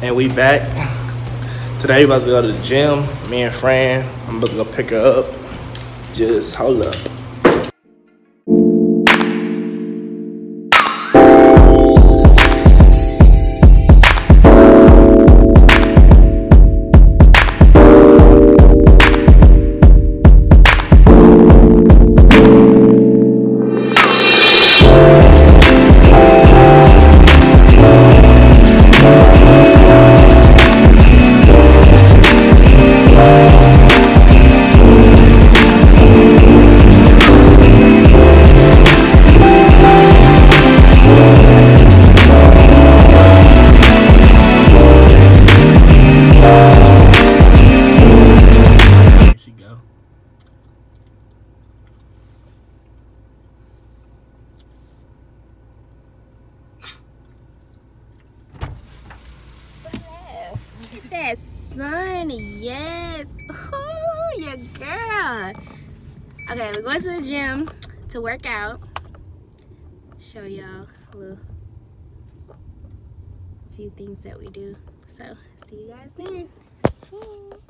And we back. Today we about to go to the gym. Me and Fran. I'm about to go pick her up. Just hold up. Yes. Ooh, your girl. Okay, we're going to the gym to work out. Show y'all a little few things that we do. So, see you guys then. Ooh.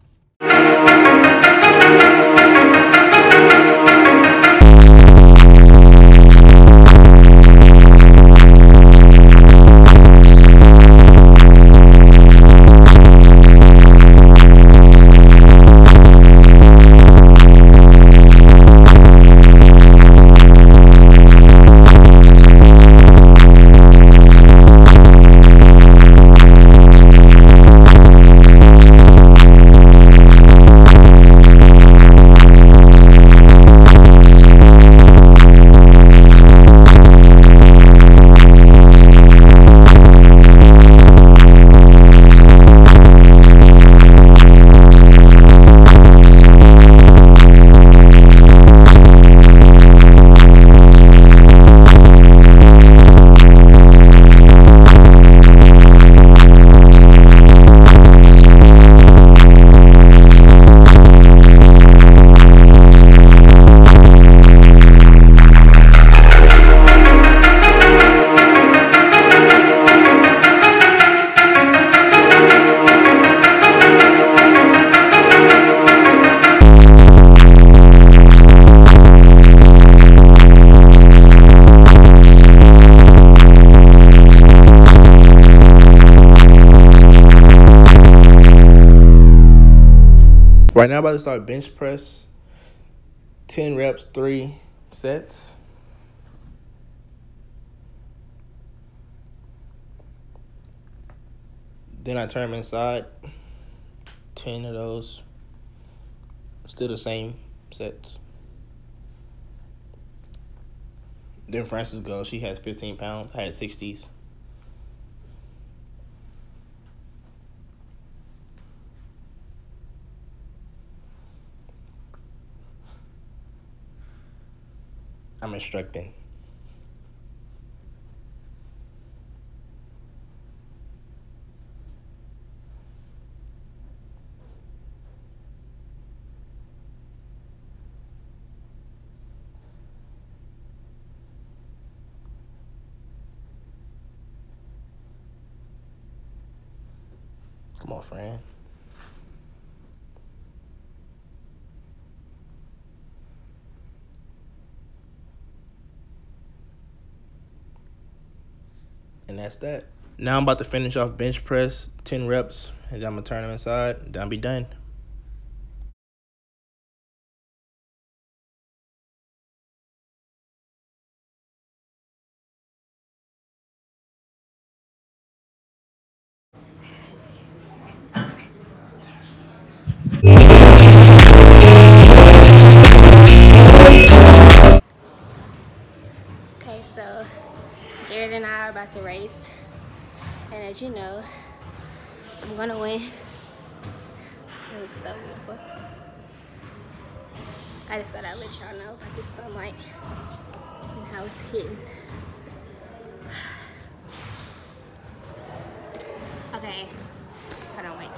Right now, about to start bench press. 10 reps, 3 sets. Then I turn them inside. 10 of those. Still the same sets. Then Francis goes. She has 15 pounds. I had 60s. Instructing. Come on, friend. And that's that. Now I'm about to finish off bench press, 10 reps, and then I'm gonna turn them inside, then I'll be done. About to race. And as you know, I'm gonna win. It looks so beautiful. I just thought I'd let y'all know about this sunlight and how it's hitting. Okay, hold on, wait.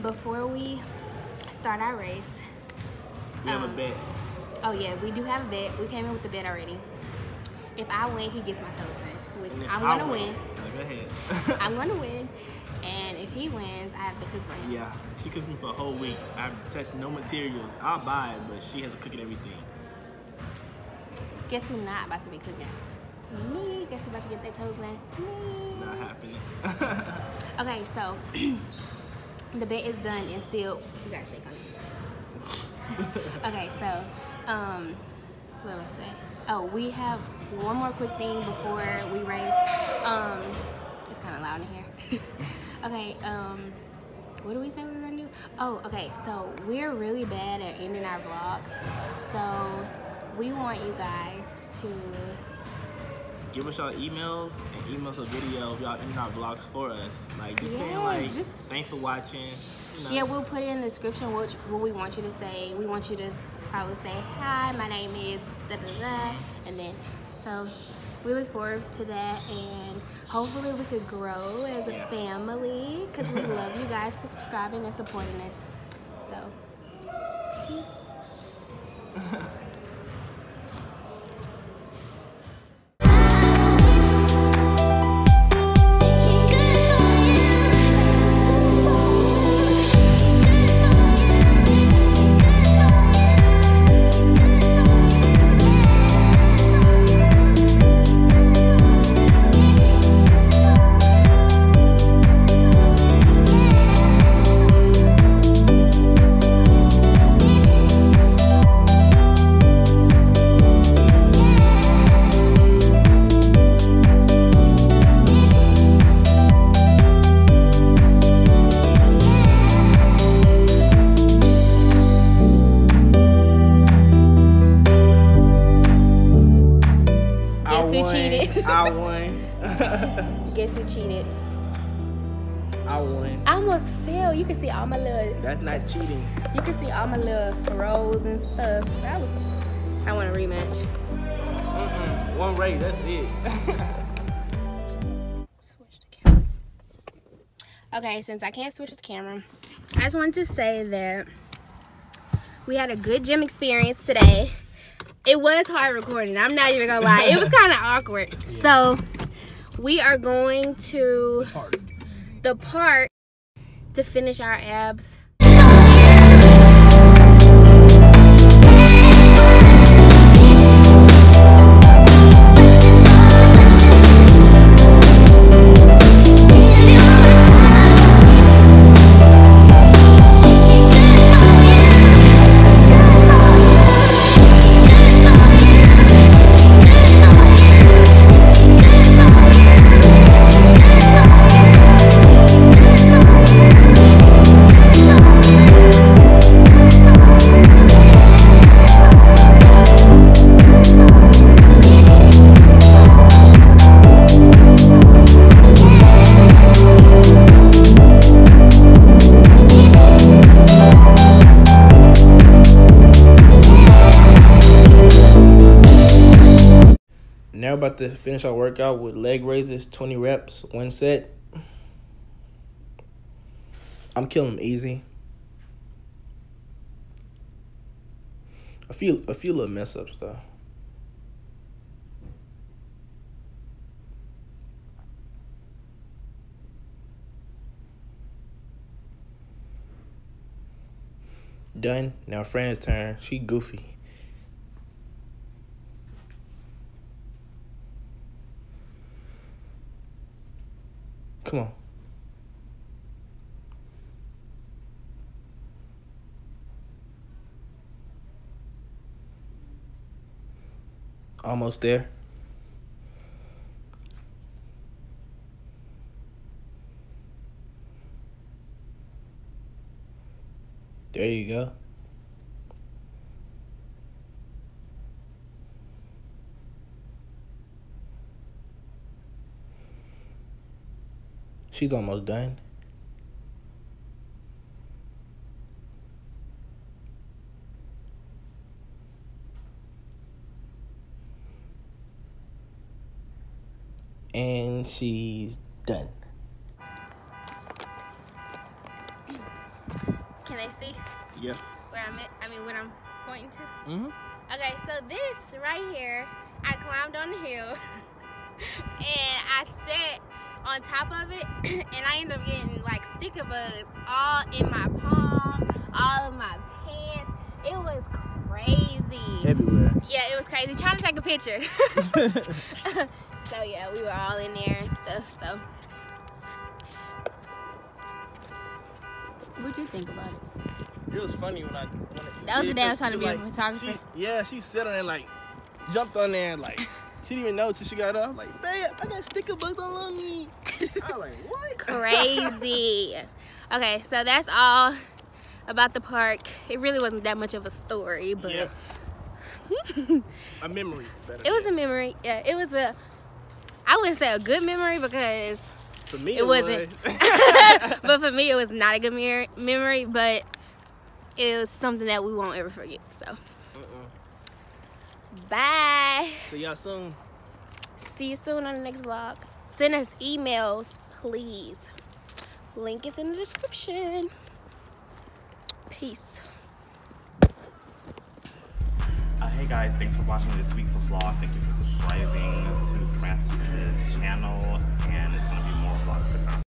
Before we start our race, We have a Um, bet. Oh yeah, we do have a bet. We came in with the bet already. If I win, he gets my toes in. which I'm I gonna win. Go ahead. I'm gonna win. And if he wins, I have to cook for him. Yeah, she cooks me for a whole week. I've touched no materials. I'll buy it, but she has to cook it everything. Guess who's not about to be cooking? Me. Guess who about to get their toes done? Me. Not happening. Okay, so the bet is done and sealed. You gotta shake on it. okay, so um, what was I say? Oh, we have one more quick thing before we race. Um, it's kind of loud in here. okay, um, what do we say we were gonna do? Oh, okay, so we're really bad at ending our vlogs, so we want you guys to Give us y'all emails and email us a video of y'all in our vlogs for us. Like just saying like just- thanks for watching. You know. Yeah, we'll put it in the description what, what we want you to say. We want you to probably say, hi, my name is da da da. And then, so we look forward to that. And hopefully we could grow as a family because we love you guys for subscribing and supporting us. So, peace. won. Guess who cheated? I won. I almost fell. You can see all my little, That's not cheating. you can see all my little rolls and stuff. That was, I want a rematch. Mm-mm. One race, that's it. switch the camera. Okay, since I can't switch the camera, I just wanted to say that we had a good gym experience today. It was hard recording. I'm not even gonna lie. It was kind of awkward. So we are going to the park to finish our abs. Now about to finish our workout with leg raises, 20 reps, one set. I'm killing them easy. A few a few little mess ups though. Done. Now Fran's turn. She goofy. Come on. Almost there. There you go. She's almost done. And she's done. Can they see Yeah. where I'm at? I mean, what I'm pointing to? Mm-hmm. Okay, so this right here, I climbed on the hill. and I sat on top of it, and I ended up getting like sticker bugs all in my palms, all of my pants. It was crazy. Everywhere. Yeah, it was crazy. Trying to take a picture. so yeah, we were all in there and stuff. So, what'd you think about it? It was funny when I. When it, That was the day I was trying to be a photographer. She, yeah, she sat on there like, jumped on there like, she didn't even know till she got up. Like, babe, I got sticker bugs all on me. I was like, what? Crazy. okay, so that's all about the park. It really wasn't that much of a story, but Yeah. a memory. Better it was a memory. Yeah, it was a. I wouldn't say a good memory because For me, it it, wasn't. was. but for me, it was not a good memory, but it was something that we won't ever forget. So. Bye. See y'all soon. See you soon on the next vlog. Send us emails, please. Link is in the description. Peace. Uh, hey guys, thanks for watching this week's vlog. Thank you for subscribing to Francis's channel, and it's gonna be more vlogs to come.